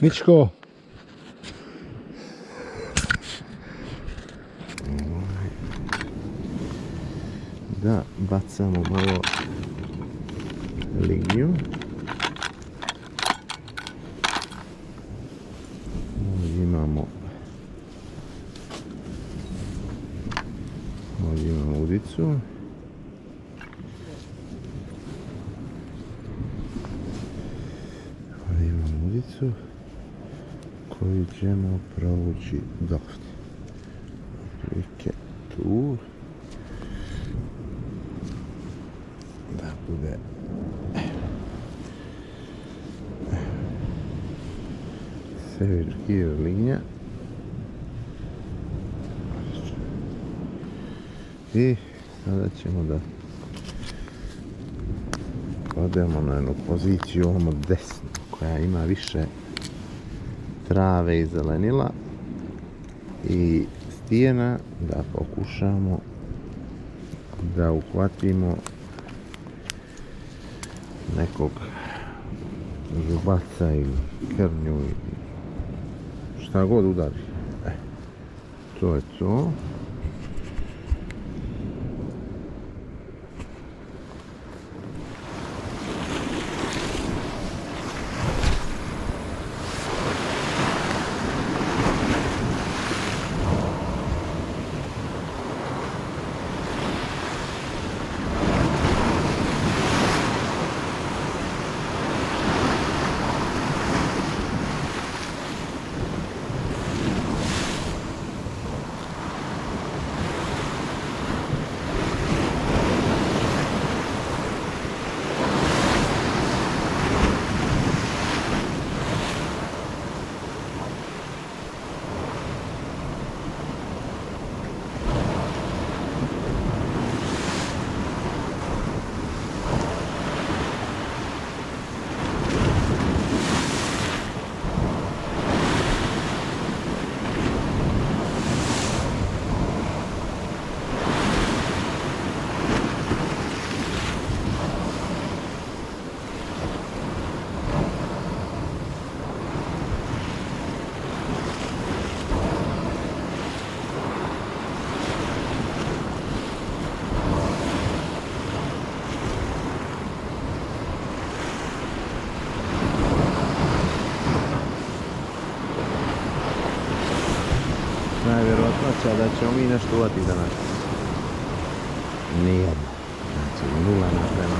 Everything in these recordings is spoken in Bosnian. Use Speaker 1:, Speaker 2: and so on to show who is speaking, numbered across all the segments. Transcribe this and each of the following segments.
Speaker 1: Mičko.
Speaker 2: Da bacamo malo liniju. Ovdje imamo ovdje imamo udicu. Ovdje imamo udicu koju ćemo znači dovde. Otprilike tu. Da bude Savage Gear linija. I sada ćemo da odemo na jednu poziciju ovamo desno koja ima više trave i zelenila i stijena da pokušamo da uhvatimo nekog zubaca ili krnju ili šta god udari. E, to je to. Najvjerojatnoća da ćemo mi nešto uvati danas. Nijedno. Znači, nula naprema.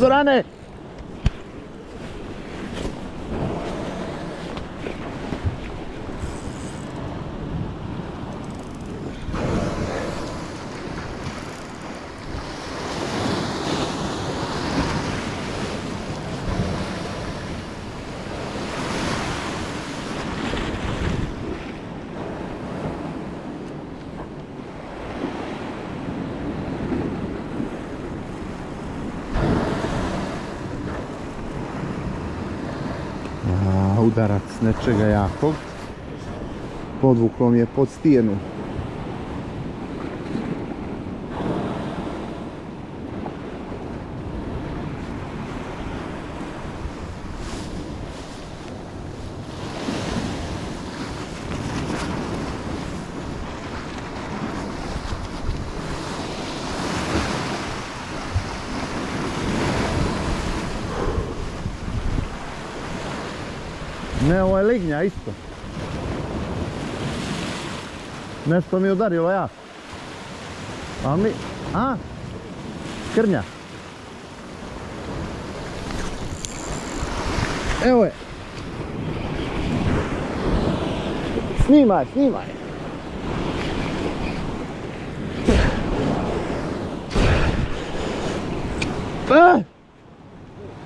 Speaker 2: दौरान है udarac nečega jakog. Podvuklo mi je pod stijenu. Ne, ovo je lignja isto. Nešto mi je udarilo ja. A mi... A? Krnja. Evo je. Snimaj, snimaj. Eh!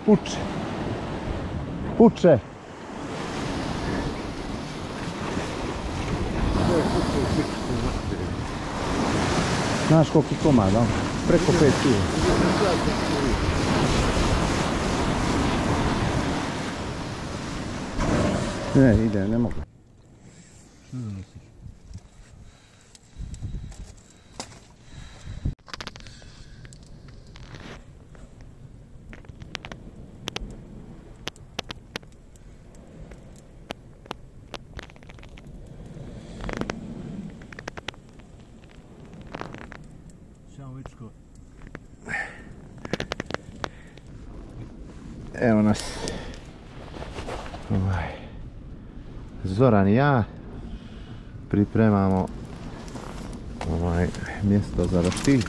Speaker 2: Puče. Puče. Znaš koliko komada? Preko 5 kilo. Ne, ide, ne mogu. Evo nas. Ovaj. Zoran i ja pripremamo ovaj mjesto za roštilj.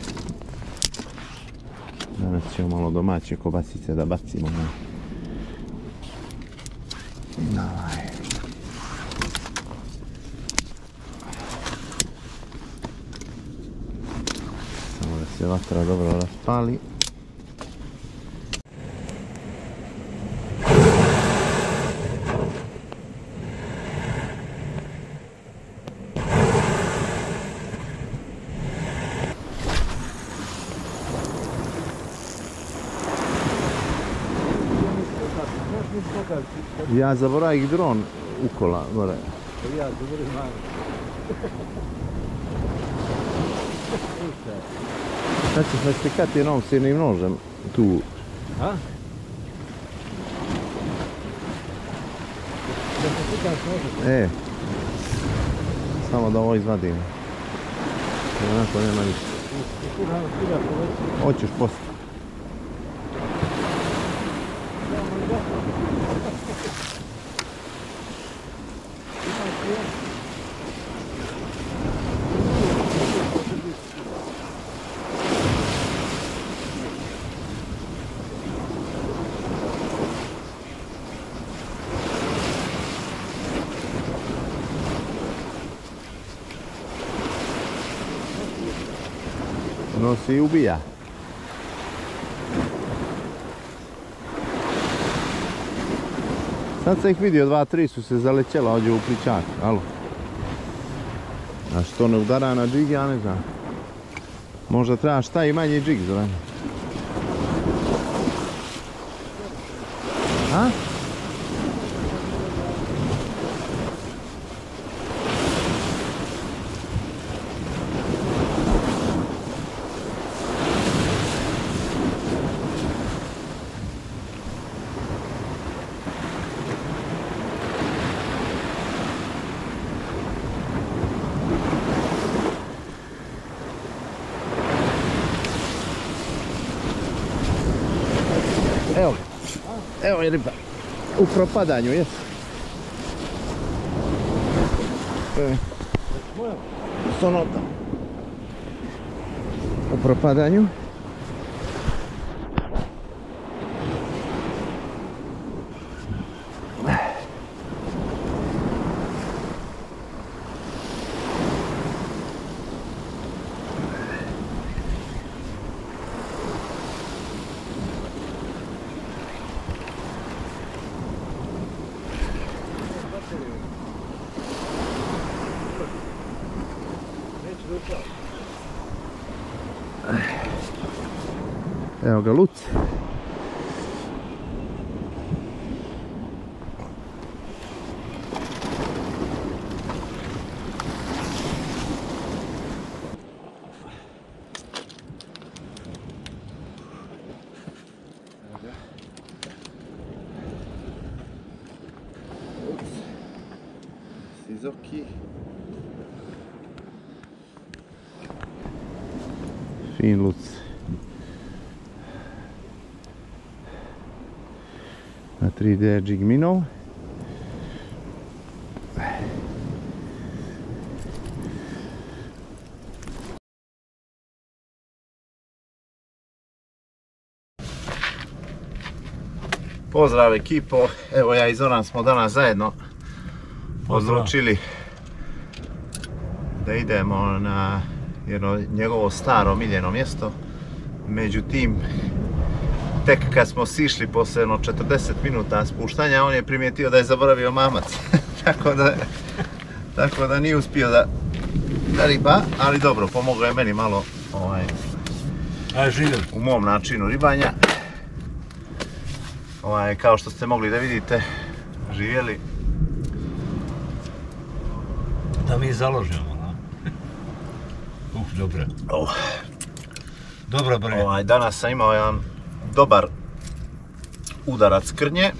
Speaker 2: Danas ćemo malo domaće kobasice da bacimo na na ovaj. Samo da se vatra dobro raspali. Ja zaboravim dron ukola, gore.
Speaker 1: Ja govorim malo.
Speaker 2: Sad ćeš me slikati jednom s nožem tu.
Speaker 1: A? Da se sikaš može.
Speaker 2: E. Samo da ovo izvadim. Onako nema ništa. Hoćeš poslije. Nosi i ubija. Sad sam ih vidio, dva, tri su se zalećela ovdje u pličak, alo. A što ne udara na džig, ja ne znam. Možda treba šta i manji džig za mene. A? Je riba. U propadanju, jes? E. Sonota. U propadanju. É o galuto. Preciso aqui. Fim, Lutz. 3D jig minov. Pozdrav ekipo, evo ja i Zoran smo danas zajedno odlučili da idemo na jedno njegovo staro miljeno mjesto. Međutim, tek kad smo sišli posle jedno 40 minuta spuštanja, on je primijetio da je zaboravio mamac. tako da tako da nije uspio da, da riba, ali dobro, pomogao je meni malo ovaj,
Speaker 1: Aj, živjeli.
Speaker 2: u mom načinu ribanja. Ovaj, kao što ste mogli da vidite, živjeli.
Speaker 1: Da mi založimo, a? Uf, dobro.
Speaker 2: Oh.
Speaker 1: Dobro, bre.
Speaker 2: Ovaj, danas sam imao jedan dobar udarac krnje.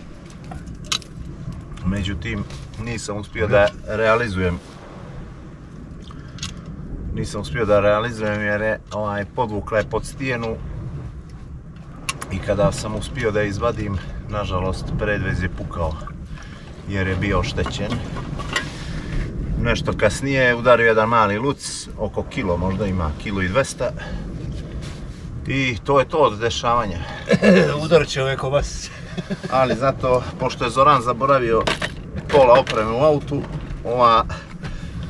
Speaker 2: Međutim, nisam uspio da realizujem nisam uspio da realizujem jer je ovaj, podvukla je pod stijenu i kada sam uspio da izvadim, nažalost, predvez je pukao jer je bio oštećen. Nešto kasnije je udario jedan mali luc, oko kilo možda ima, kilo i 200. I to je to od dešavanja.
Speaker 1: Udarit će ove kobasice.
Speaker 2: Ali zato, pošto je Zoran zaboravio pola opreme u autu, ova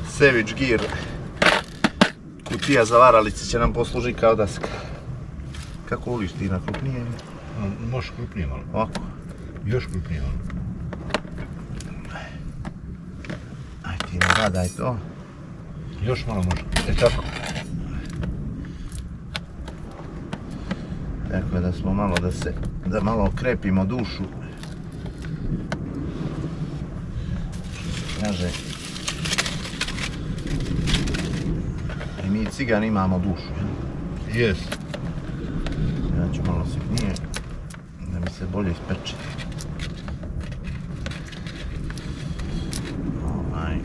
Speaker 2: Savage Gear kutija za varalice će nam posluži kao daska. Kako voliš ti na krupnije?
Speaker 1: Možeš krupnije malo.
Speaker 2: Ovako.
Speaker 1: Još krupnije malo.
Speaker 2: Aj ti naradaj to.
Speaker 1: Još malo može.
Speaker 2: E tako. Tako je da smo malo da se, da malo okrepimo dušu. Kaže, i mi cigani imamo dušu.
Speaker 1: Jes.
Speaker 2: Ja ću malo sitnije, da mi se bolje ispeče. Ovaj.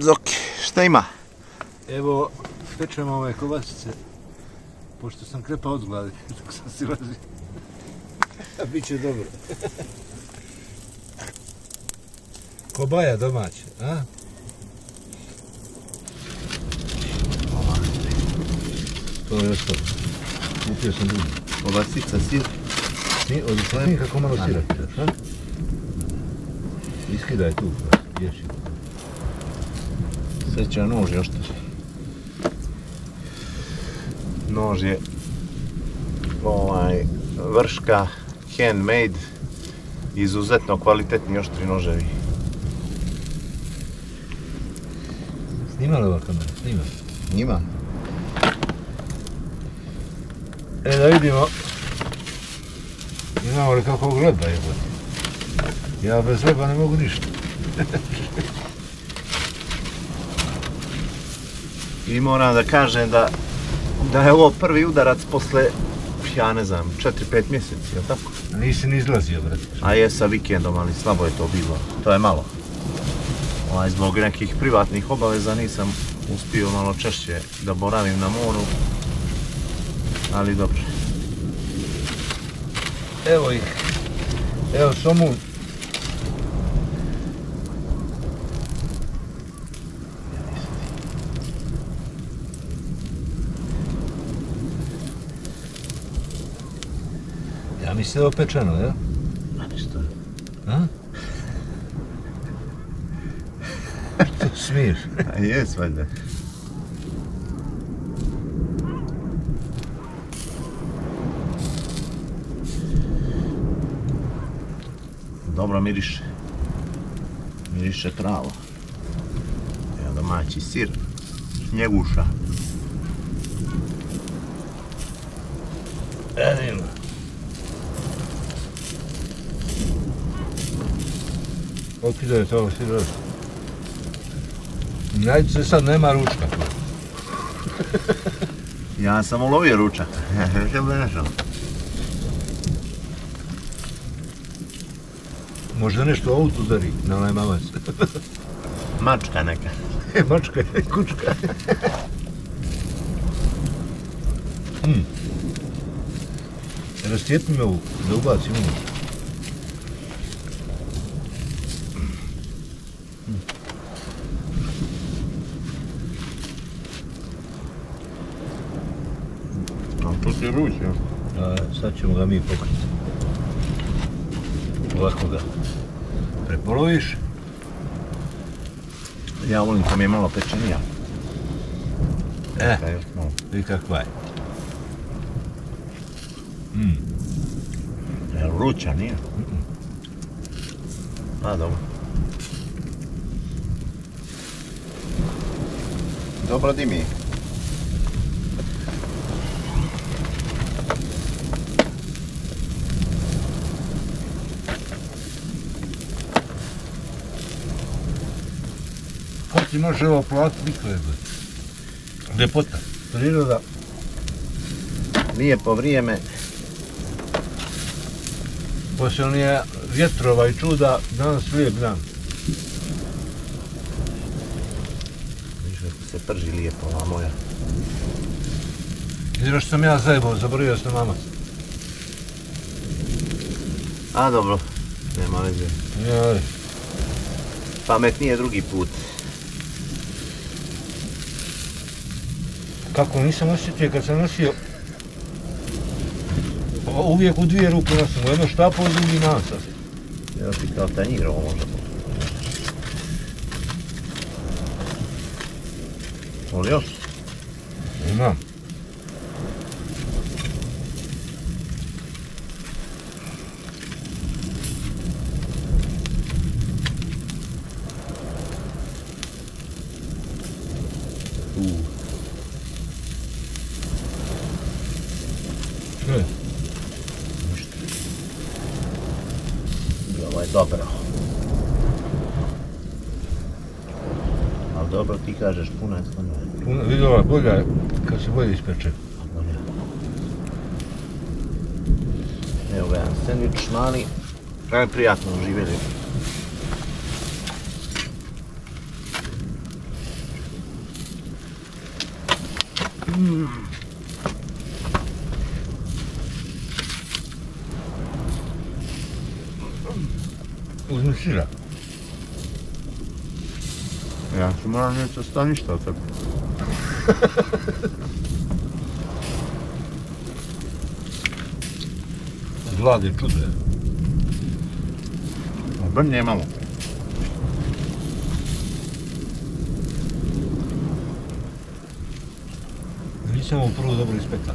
Speaker 2: Zoki, šta ima?
Speaker 1: Evo, pečemo ove kobasice. Pošto sam krepao od gladi, dok sam si razio. Biće dobro. Kobaja domaća, a? To je to. Kupio sam drugi.
Speaker 2: Kobasica, sir.
Speaker 1: Ni, od Islami kako malo sira? Iskidaj tu, pa ješi.
Speaker 2: Srećan nož još to. Nož je ovaj vrška handmade izuzetno kvalitetni oštri noževi.
Speaker 1: Snima li ova kamera? Snima.
Speaker 2: Njima?
Speaker 1: E, da vidimo. Imamo li kakvog leba jebote? Ja bez leba ne mogu ništa.
Speaker 2: I moram da kažem da da je ovo prvi udarac posle ja ne znam, 4-5 mjeseci, je tako?
Speaker 1: Nisi ni izlazio, brate.
Speaker 2: A je sa vikendom, ali slabo je to bilo. To je malo. Ovaj, zbog nekih privatnih obaveza nisam uspio malo češće da boravim na moru. Ali dobro.
Speaker 1: Evo ih. Evo somun. se je opečeno, jel?
Speaker 2: Ma nešto.
Speaker 1: A? Što smiješ?
Speaker 2: A jes, valjda. Dobro miriše. Miriše travo. Evo domaći sir.
Speaker 1: Njeguša. Okidaj to svi roz. Najde se sad nema ručka.
Speaker 2: Ja sam ulovio ručak. Jel da nešto?
Speaker 1: Možda nešto auto udari na onaj mamac.
Speaker 2: Mačka neka.
Speaker 1: E, mačka je, kučka. hmm. Rastjetni me ovu, da ubacim unutra.
Speaker 2: A to ti ruč, ja.
Speaker 1: A sad ćemo ga mi pokriti. Ovako ga prepoloviš.
Speaker 2: Ja volim kad mi je malo pečenija.
Speaker 1: E,
Speaker 2: malo.
Speaker 1: vidi kakva je. Mm.
Speaker 2: Jel vruća, nije? A, dobro. Dobro dimi.
Speaker 1: Ti može ovo platiti, niko je gleda. Ljepota, priroda.
Speaker 2: Lijepo vrijeme.
Speaker 1: Poslije onije vjetrova i čuda, danas lijep dan.
Speaker 2: Viš kako se prži lijepo, ova moja.
Speaker 1: Izra što sam ja zajebao, zaboravio sam mamac.
Speaker 2: A, dobro. Nema veze.
Speaker 1: Joj,
Speaker 2: Pametnije drugi put.
Speaker 1: Kako nisam osjetio kad sam nosio o, uvijek u dvije ruke nosim, u jedno štapo, u drugi nasad.
Speaker 2: Evo ti kao tanjir ovo možda. Voli još?
Speaker 1: Imam.
Speaker 2: U.
Speaker 1: E,
Speaker 2: Ništa. I ovo je dobro. Ali dobro ti kažeš puna je je.
Speaker 1: puno, vidi ova bolja je kad se bolje ispeče.
Speaker 2: A bolje. Evo ga jedan sandvič mali. Aj prijatno uživjeli.
Speaker 1: Uzmi sira.
Speaker 2: Ja ću moram neće staništa od tebe.
Speaker 1: Glad je čudo je.
Speaker 2: A brnje malo.
Speaker 1: Nisam ovo prvo dobro ispekao.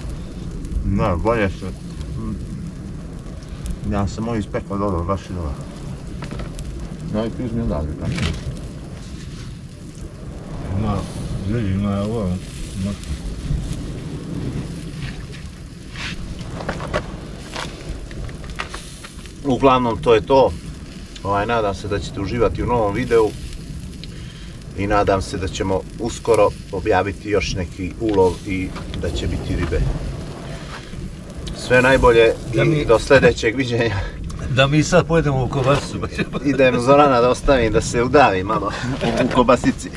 Speaker 2: Da, bolje se. Ja sam ovo ispekao dobro, baš je dobro. No i ti uzmi odavde, tako.
Speaker 1: Ima, vidi, ima ovo, mrtvo.
Speaker 2: Uglavnom, to je to. Ovaj, nadam se da ćete uživati u novom videu. I nadam se da ćemo uskoro objaviti još neki ulov i da će biti ribe. Sve najbolje
Speaker 1: Da
Speaker 2: i do sljedećeg viđenja.
Speaker 1: Да ми сад поедемо у да па
Speaker 2: им Зорана да остави да се удави мало у кобасици.